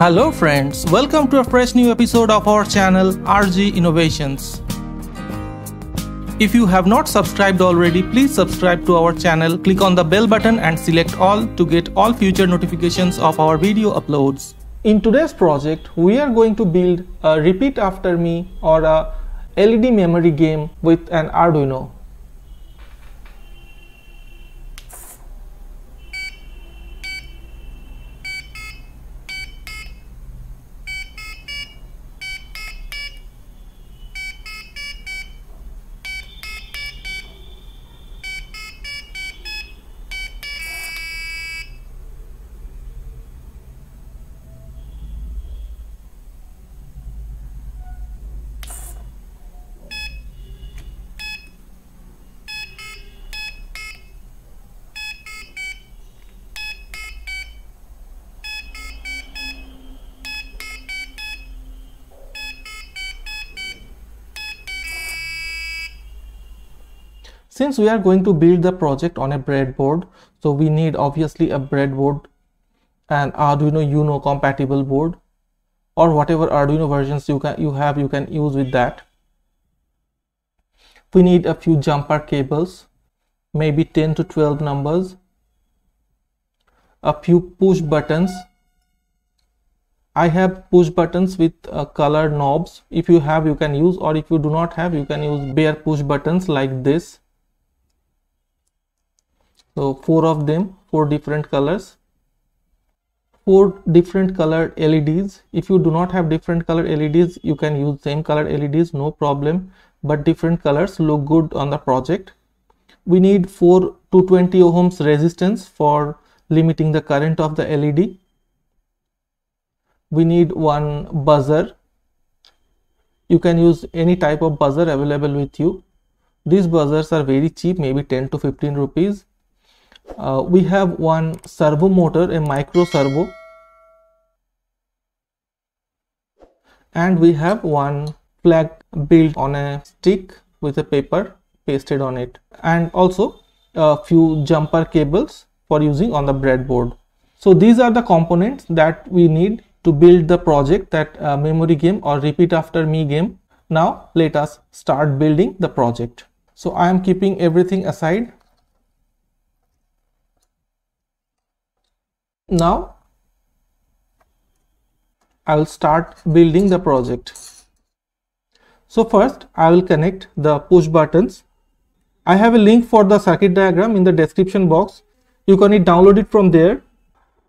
Hello friends, welcome to a fresh new episode of our channel RG Innovations. If you have not subscribed already, please subscribe to our channel, click on the bell button and select all to get all future notifications of our video uploads. In today's project, we are going to build a repeat after me or a LED memory game with an Arduino. Since we are going to build the project on a breadboard, so we need obviously a breadboard and Arduino Uno compatible board or whatever Arduino versions you can you have you can use with that. We need a few jumper cables, maybe 10 to 12 numbers, a few push buttons. I have push buttons with uh, colored knobs. If you have, you can use, or if you do not have, you can use bare push buttons like this so four of them four different colors. Four different colored LEDs if you do not have different color LEDs you can use same color LEDs no problem. But different colors look good on the project. We need 4 220 ohms resistance for limiting the current of the LED we need one buzzer. You can use any type of buzzer available with you. These buzzers are very cheap maybe 10 to 15 rupees uh, we have one servo motor a micro servo. And we have one flag built on a stick with a paper pasted on it. And also a few jumper cables for using on the breadboard. So these are the components that we need to build the project that uh, memory game or repeat after me game. Now let us start building the project. So i am keeping everything aside now I will start building the project. So first I will connect the push buttons. I have a link for the circuit diagram in the description box. You can download it from there.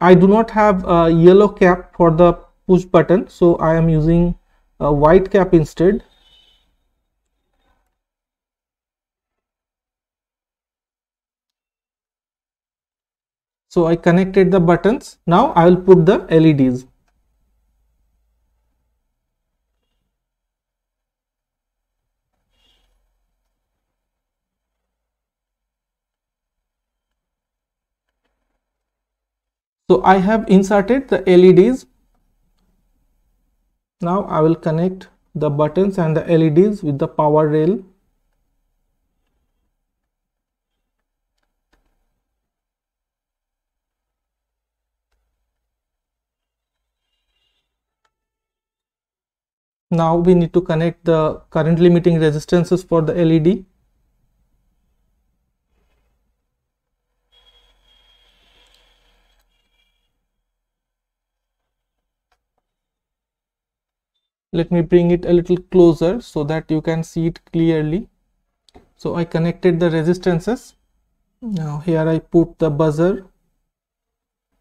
I do not have a yellow cap for the push button so I am using a white cap instead So I connected the buttons. Now I will put the LEDs. So I have inserted the LEDs. Now I will connect the buttons and the LEDs with the power rail. Now we need to connect the current limiting resistances for the LED let me bring it a little closer so that you can see it clearly. So I connected the resistances. Now here I put the buzzer.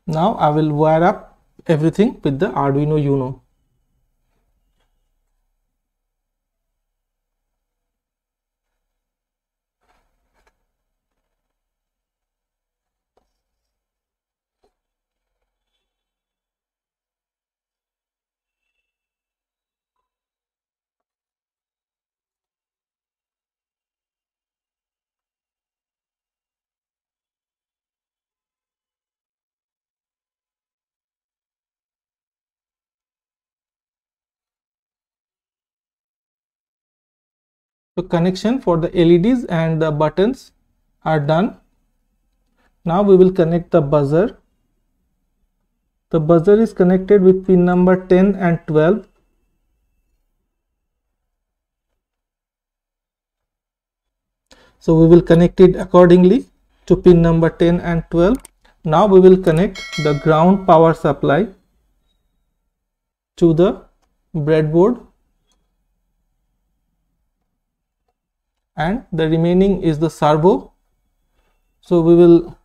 Now I will wire up everything with the Arduino Uno So connection for the LEDs and the buttons are done. Now we will connect the buzzer. the buzzer is connected with pin number 10 and 12 so we will connect it accordingly to pin number 10 and 12 now we will connect the ground power supply to the breadboard and the remaining is the servo. So we will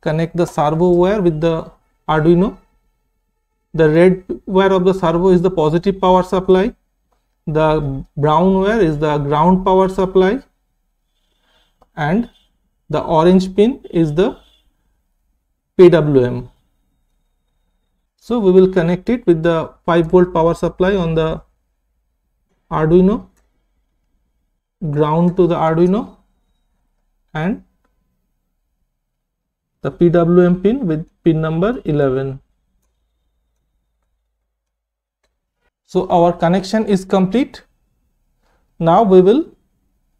connect the servo wire with the Arduino. The red wire of the servo is the positive power supply. The brown wire is the ground power supply. And the orange pin is the PWM. So we will connect it with the 5 volt power supply on the Arduino, ground to the Arduino and the PWM pin with pin number 11. So our connection is complete. Now we will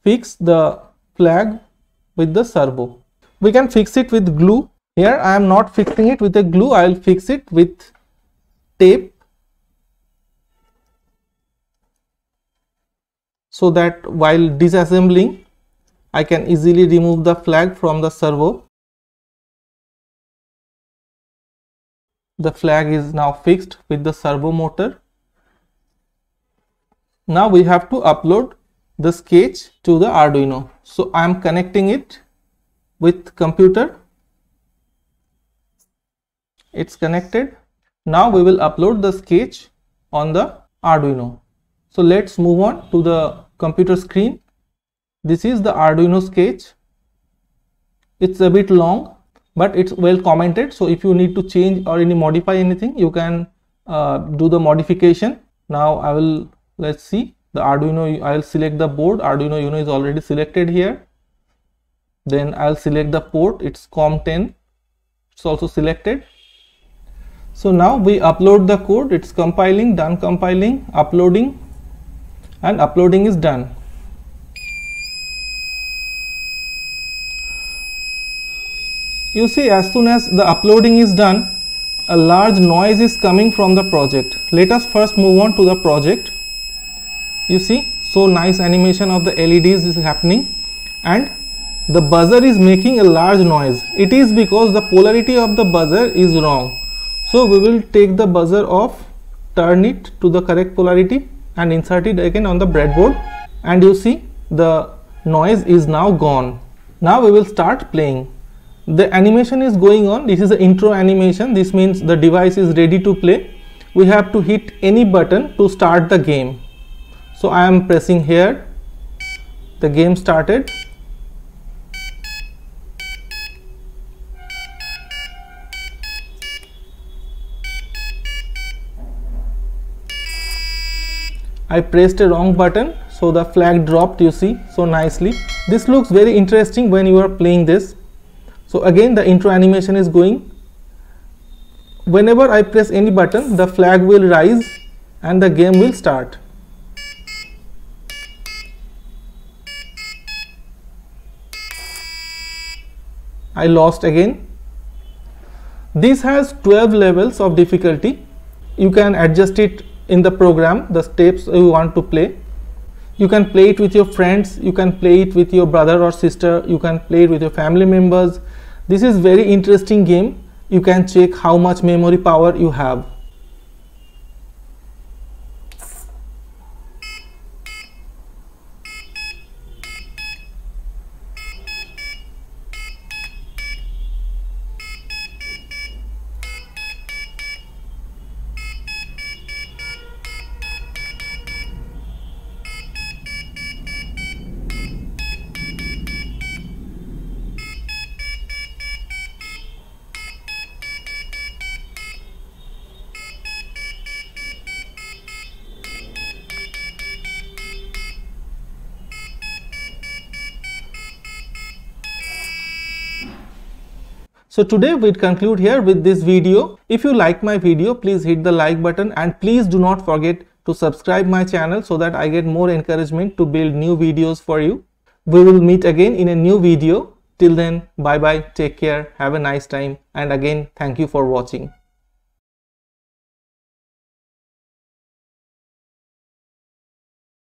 fix the flag with the servo. We can fix it with glue. Here I am not fixing it with a glue, I will fix it with tape so that while disassembling I can easily remove the flag from the servo. The flag is now fixed with the servo motor. Now we have to upload the sketch to the Arduino. So I am connecting it with computer. It's connected. Now we will upload the sketch on the Arduino. So let's move on to the computer screen. This is the Arduino sketch. It's a bit long but it's well commented. So if you need to change or any modify anything you can uh, do the modification. Now i will let's see. The Arduino I'll select the board. Arduino Uno is already selected here. Then I'll select the port. It's COM10 it's also selected. So now we upload the code. It's compiling done compiling uploading and uploading is done. You see as soon as the uploading is done a large noise is coming from the project. Let us first move on to the project. You see so nice animation of the LEDs is happening. And the buzzer is making a large noise. It is because the polarity of the buzzer is wrong. So we will take the buzzer off turn it to the correct polarity and insert it again on the breadboard. And you see the noise is now gone. Now we will start playing. The animation is going on. This is the intro animation. This means the device is ready to play. We have to hit any button to start the game. So I am pressing here. The game started I pressed a wrong button so the flag dropped you see so nicely this looks very interesting when you are playing this so again the intro animation is going whenever I press any button the flag will rise and the game will start I lost again. This has 12 levels of difficulty. You can adjust it in the program, the steps you want to play. You can play it with your friends, you can play it with your brother or sister, you can play it with your family members. This is very interesting game. You can check how much memory power you have. So today we conclude here with this video. If you like my video, please hit the like button and please do not forget to subscribe my channel so that I get more encouragement to build new videos for you. We will meet again in a new video. Till then, bye bye, take care, have a nice time and again thank you for watching.